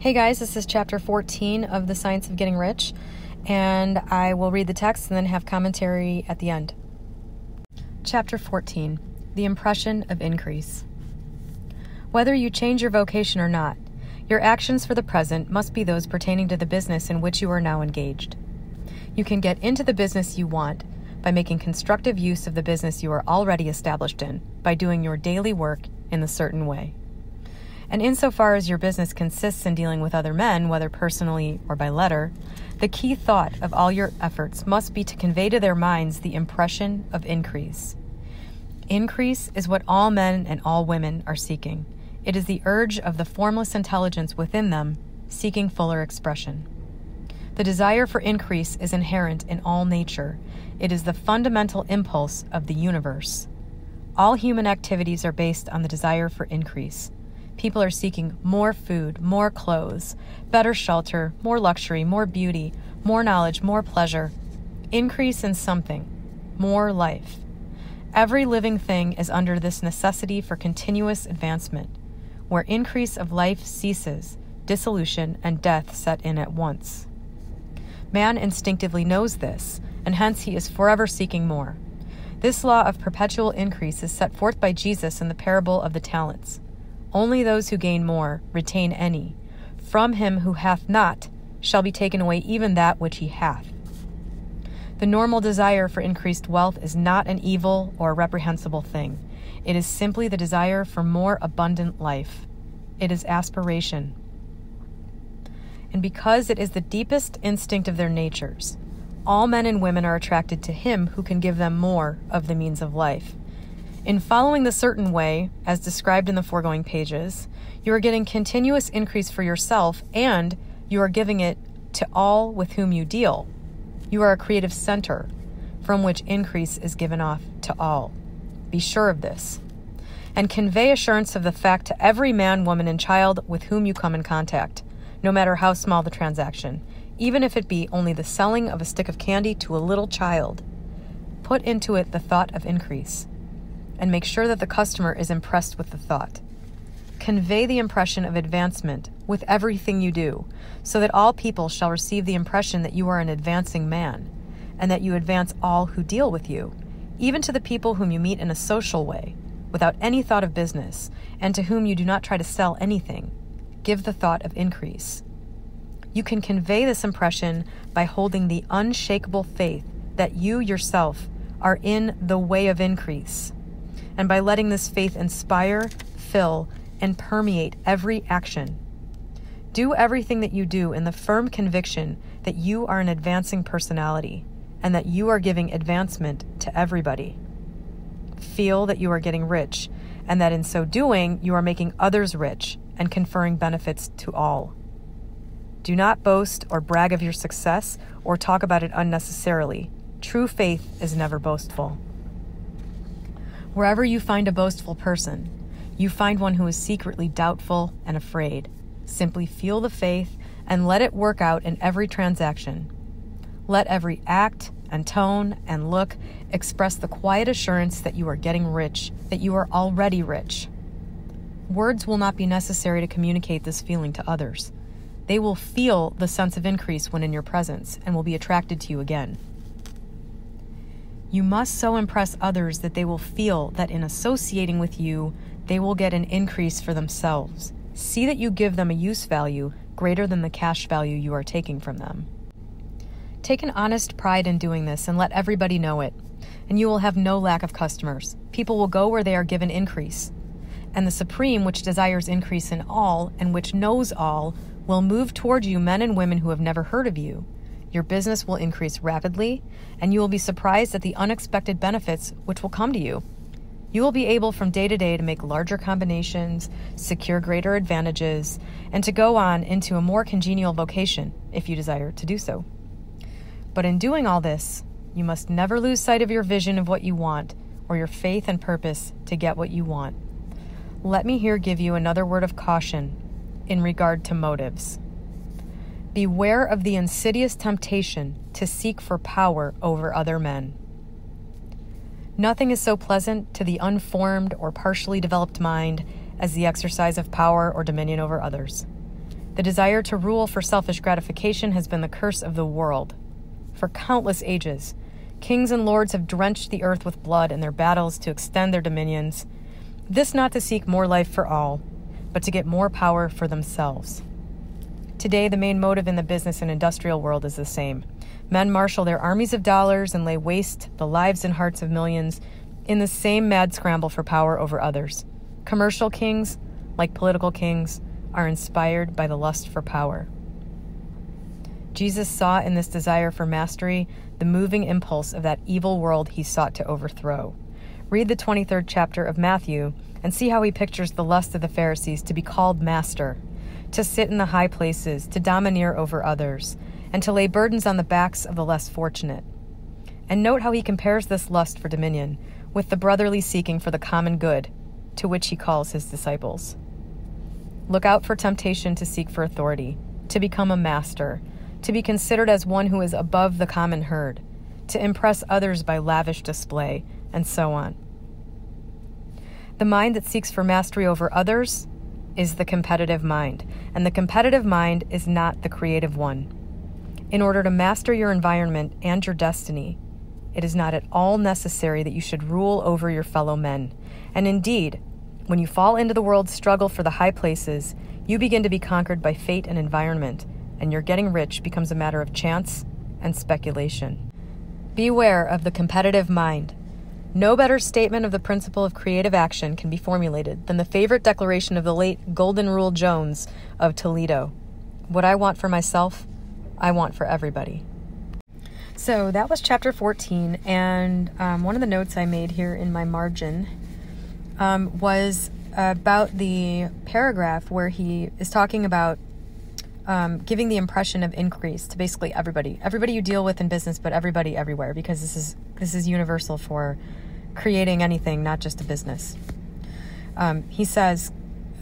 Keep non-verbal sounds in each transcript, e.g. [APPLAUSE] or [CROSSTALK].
Hey guys, this is chapter 14 of The Science of Getting Rich, and I will read the text and then have commentary at the end. Chapter 14 The Impression of Increase. Whether you change your vocation or not, your actions for the present must be those pertaining to the business in which you are now engaged. You can get into the business you want by making constructive use of the business you are already established in, by doing your daily work in a certain way. And insofar as your business consists in dealing with other men, whether personally or by letter, the key thought of all your efforts must be to convey to their minds the impression of increase. Increase is what all men and all women are seeking. It is the urge of the formless intelligence within them seeking fuller expression. The desire for increase is inherent in all nature. It is the fundamental impulse of the universe. All human activities are based on the desire for increase. People are seeking more food, more clothes, better shelter, more luxury, more beauty, more knowledge, more pleasure. Increase in something, more life. Every living thing is under this necessity for continuous advancement. Where increase of life ceases, dissolution and death set in at once. Man instinctively knows this, and hence he is forever seeking more. This law of perpetual increase is set forth by Jesus in the parable of the talents. Only those who gain more retain any. From him who hath not shall be taken away even that which he hath. The normal desire for increased wealth is not an evil or a reprehensible thing. It is simply the desire for more abundant life. It is aspiration. And because it is the deepest instinct of their natures, all men and women are attracted to him who can give them more of the means of life. In following the certain way, as described in the foregoing pages, you are getting continuous increase for yourself and you are giving it to all with whom you deal. You are a creative center from which increase is given off to all. Be sure of this. And convey assurance of the fact to every man, woman, and child with whom you come in contact, no matter how small the transaction, even if it be only the selling of a stick of candy to a little child. Put into it the thought of increase and make sure that the customer is impressed with the thought. Convey the impression of advancement with everything you do, so that all people shall receive the impression that you are an advancing man, and that you advance all who deal with you, even to the people whom you meet in a social way, without any thought of business, and to whom you do not try to sell anything. Give the thought of increase. You can convey this impression by holding the unshakable faith that you yourself are in the way of increase and by letting this faith inspire, fill, and permeate every action. Do everything that you do in the firm conviction that you are an advancing personality and that you are giving advancement to everybody. Feel that you are getting rich and that in so doing, you are making others rich and conferring benefits to all. Do not boast or brag of your success or talk about it unnecessarily. True faith is never boastful. Wherever you find a boastful person, you find one who is secretly doubtful and afraid. Simply feel the faith and let it work out in every transaction. Let every act and tone and look express the quiet assurance that you are getting rich, that you are already rich. Words will not be necessary to communicate this feeling to others. They will feel the sense of increase when in your presence and will be attracted to you again. You must so impress others that they will feel that in associating with you, they will get an increase for themselves. See that you give them a use value greater than the cash value you are taking from them. Take an honest pride in doing this and let everybody know it, and you will have no lack of customers. People will go where they are given increase. And the Supreme, which desires increase in all and which knows all, will move toward you men and women who have never heard of you your business will increase rapidly, and you will be surprised at the unexpected benefits which will come to you. You will be able from day to day to make larger combinations, secure greater advantages, and to go on into a more congenial vocation if you desire to do so. But in doing all this, you must never lose sight of your vision of what you want or your faith and purpose to get what you want. Let me here give you another word of caution in regard to motives. Beware of the insidious temptation to seek for power over other men. Nothing is so pleasant to the unformed or partially developed mind as the exercise of power or dominion over others. The desire to rule for selfish gratification has been the curse of the world. For countless ages, kings and lords have drenched the earth with blood in their battles to extend their dominions, this not to seek more life for all, but to get more power for themselves. Today, the main motive in the business and industrial world is the same. Men marshal their armies of dollars and lay waste the lives and hearts of millions in the same mad scramble for power over others. Commercial kings, like political kings, are inspired by the lust for power. Jesus saw in this desire for mastery the moving impulse of that evil world he sought to overthrow. Read the 23rd chapter of Matthew and see how he pictures the lust of the Pharisees to be called master, to sit in the high places, to domineer over others, and to lay burdens on the backs of the less fortunate. And note how he compares this lust for dominion with the brotherly seeking for the common good, to which he calls his disciples. Look out for temptation to seek for authority, to become a master, to be considered as one who is above the common herd, to impress others by lavish display, and so on. The mind that seeks for mastery over others is the competitive mind, and the competitive mind is not the creative one. In order to master your environment and your destiny, it is not at all necessary that you should rule over your fellow men. And indeed, when you fall into the world's struggle for the high places, you begin to be conquered by fate and environment, and your getting rich becomes a matter of chance and speculation. Beware of the competitive mind. No better statement of the principle of creative action can be formulated than the favorite declaration of the late Golden Rule Jones of Toledo What I want for myself, I want for everybody. So that was chapter 14, and um, one of the notes I made here in my margin um, was about the paragraph where he is talking about um, giving the impression of increase to basically everybody, everybody you deal with in business, but everybody everywhere, because this is this is universal for creating anything, not just a business. Um, he says.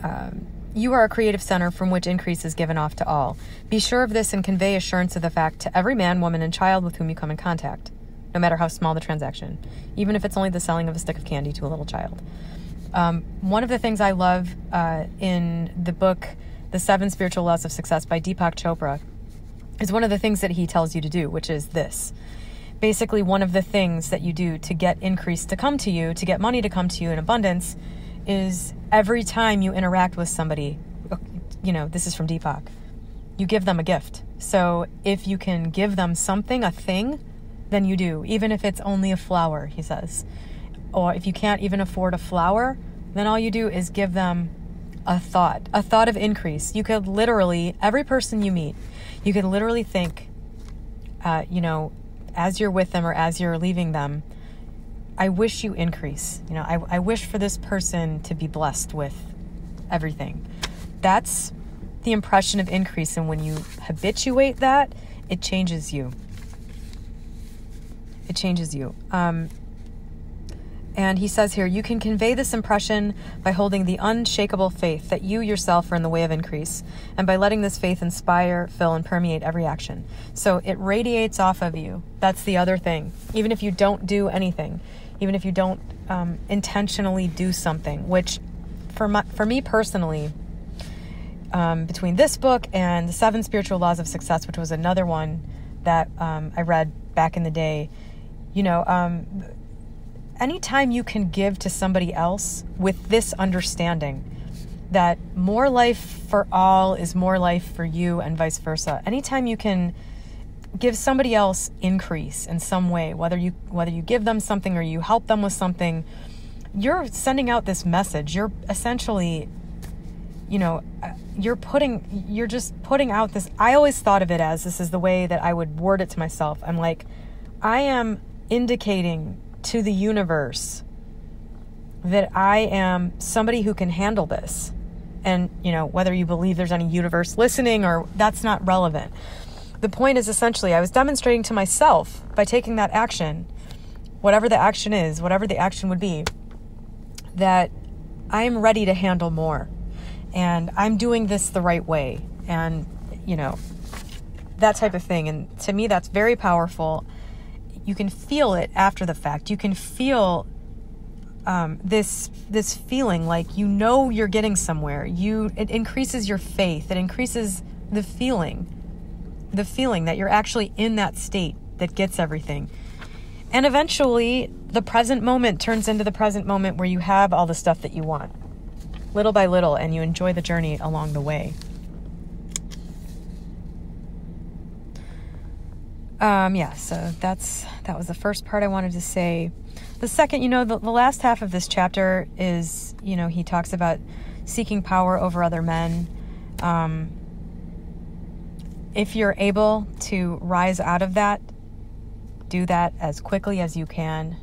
Um, you are a creative center from which increase is given off to all. Be sure of this and convey assurance of the fact to every man, woman, and child with whom you come in contact, no matter how small the transaction, even if it's only the selling of a stick of candy to a little child. Um, one of the things I love uh, in the book, The Seven Spiritual Laws of Success by Deepak Chopra, is one of the things that he tells you to do, which is this. Basically, one of the things that you do to get increase to come to you, to get money to come to you in abundance, is every time you interact with somebody, you know, this is from Deepak, you give them a gift. So if you can give them something, a thing, then you do, even if it's only a flower, he says or if you can't even afford a flower, then all you do is give them a thought, a thought of increase. You could literally, every person you meet, you could literally think, uh, you know, as you're with them or as you're leaving them, I wish you increase. You know, I, I wish for this person to be blessed with everything. That's the impression of increase. And when you habituate that, it changes you. It changes you. Um, and he says here, you can convey this impression by holding the unshakable faith that you yourself are in the way of increase, and by letting this faith inspire, fill, and permeate every action. So it radiates off of you. That's the other thing. Even if you don't do anything, even if you don't um, intentionally do something, which for, my, for me personally, um, between this book and the Seven Spiritual Laws of Success, which was another one that um, I read back in the day, you know, um, anytime you can give to somebody else with this understanding that more life for all is more life for you and vice versa anytime you can give somebody else increase in some way whether you whether you give them something or you help them with something you're sending out this message. You're essentially you know uh, you're putting you're just putting out this i always thought of it as this is the way that i would word it to myself. I'm like i am indicating to the universe that I am somebody who can handle this. And, you know, whether you believe there's any universe listening or that's not relevant. The point is essentially, I was demonstrating to myself by taking that action, whatever the action is, whatever the action would be, that I am ready to handle more. And I'm doing this the right way. And, you know, that type of thing. And to me, that's very powerful you can feel it after the fact. You can feel um, this this feeling like you know you're getting somewhere. You it increases your faith. It increases the feeling, the feeling that you're actually in that state that gets everything. And eventually, the present moment turns into the present moment where you have all the stuff that you want, little by little, and you enjoy the journey along the way. Um, yeah, so that's that was the first part I wanted to say. The second, you know, the, the last half of this chapter is, you know, he talks about seeking power over other men. Um, if you're able to rise out of that, do that as quickly as you can.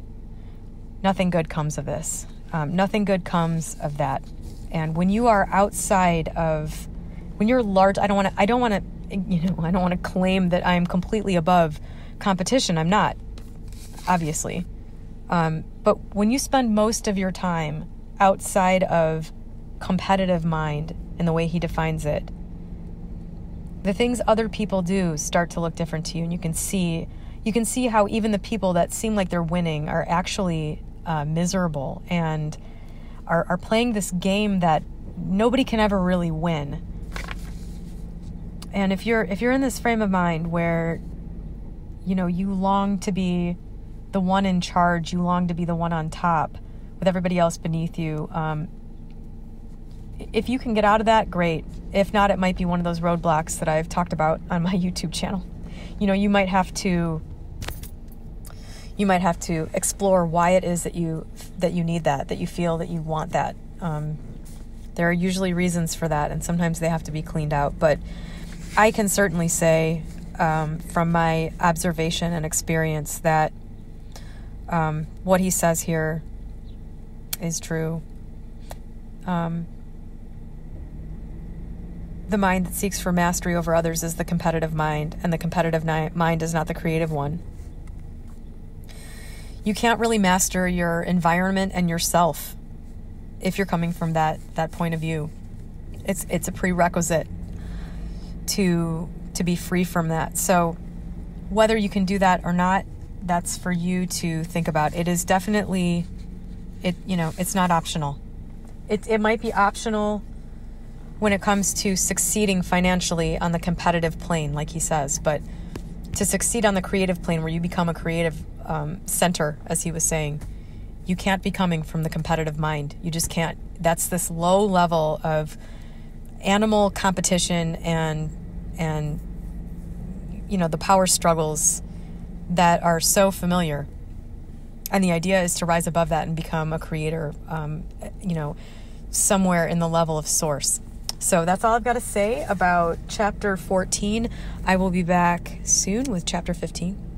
Nothing good comes of this. Um, nothing good comes of that. And when you are outside of, when you're large, I don't want to, I don't want to you know, I don't want to claim that I'm completely above competition. I'm not, obviously. Um, but when you spend most of your time outside of competitive mind in the way he defines it, the things other people do start to look different to you, and you can see you can see how even the people that seem like they're winning are actually uh, miserable and are, are playing this game that nobody can ever really win and if you're if you're in this frame of mind where you know you long to be the one in charge, you long to be the one on top with everybody else beneath you. Um, if you can get out of that, great. If not, it might be one of those roadblocks that I've talked about on my [LAUGHS] YouTube channel. You know, you might have to you might have to explore why it is that you that you need that, that you feel that you want that. Um, there are usually reasons for that, and sometimes they have to be cleaned out. But I can certainly say um, from my observation and experience that um, what he says here is true. Um, the mind that seeks for mastery over others is the competitive mind, and the competitive mind is not the creative one. You can't really master your environment and yourself if you're coming from that that point of view. It's it's a prerequisite to to be free from that. So whether you can do that or not, that's for you to think about. It is definitely it you know, it's not optional. It it might be optional when it comes to succeeding financially on the competitive plane, like he says, but to succeed on the creative plane where you become a creative um, center, as he was saying, you can't be coming from the competitive mind. You just can't. That's this low level of animal competition and and you know the power struggles that are so familiar. And the idea is to rise above that and become a creator um, you know somewhere in the level of source. So that's all i've got to say about chapter 14 i will be back soon with chapter 15